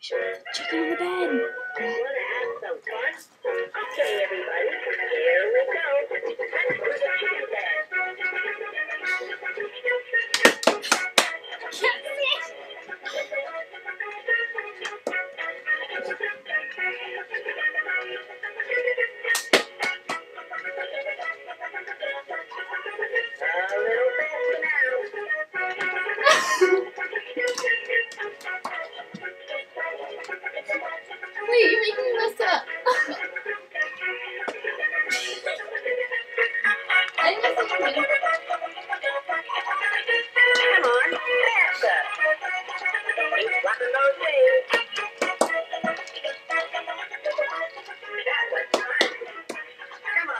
Chicken on the bed. Okay, everybody, here we go. A chicken bed? Wait, you're making me mess up. I didn't mess up anything. Come on, rocking those wings. That was fun. Come